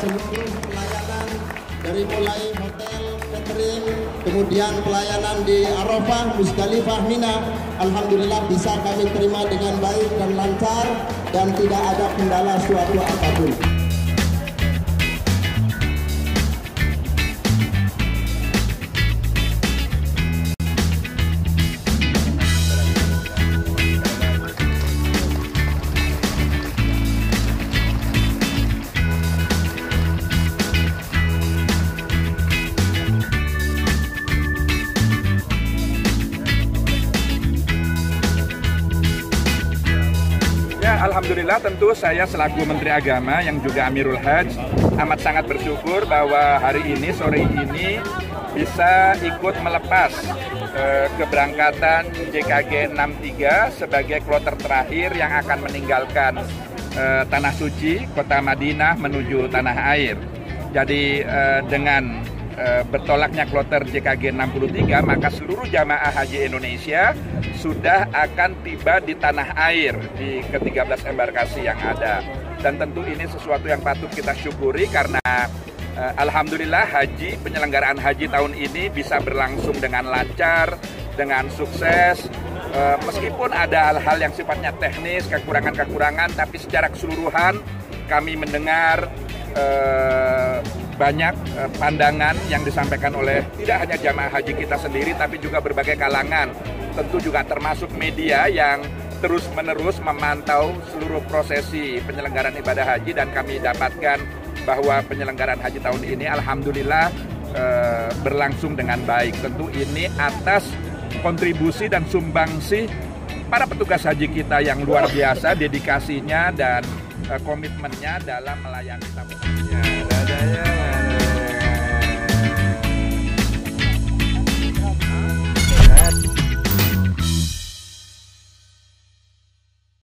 seluruh pelayanan dari mulai hotel, catering, kemudian pelayanan di Arafah, Musdalifah, Mina, Alhamdulillah bisa kami terima dengan baik dan lancar dan tidak ada kendala suatu apa pun. Alhamdulillah tentu saya selaku Menteri Agama yang juga Amirul Hajj amat sangat bersyukur bahwa hari ini, sore ini bisa ikut melepas eh, keberangkatan JKG 63 sebagai kloter terakhir yang akan meninggalkan eh, Tanah Suci, Kota Madinah menuju Tanah Air. Jadi eh, dengan eh, bertolaknya kloter JKG 63 maka seluruh jamaah haji Indonesia sudah akan tiba di tanah air di ke-13 embarkasi yang ada. Dan tentu ini sesuatu yang patut kita syukuri karena eh, alhamdulillah haji penyelenggaraan haji tahun ini bisa berlangsung dengan lancar dengan sukses. Eh, meskipun ada hal-hal yang sifatnya teknis kekurangan-kekurangan tapi secara keseluruhan kami mendengar banyak eh, pandangan yang disampaikan oleh tidak hanya jamaah haji kita sendiri tapi juga berbagai kalangan tentu juga termasuk media yang terus-menerus memantau seluruh prosesi penyelenggaraan ibadah haji dan kami dapatkan bahwa penyelenggaraan haji tahun ini alhamdulillah eh, berlangsung dengan baik tentu ini atas kontribusi dan sumbangsi para petugas haji kita yang luar biasa dedikasinya dan eh, komitmennya dalam melayani tamu. Ya.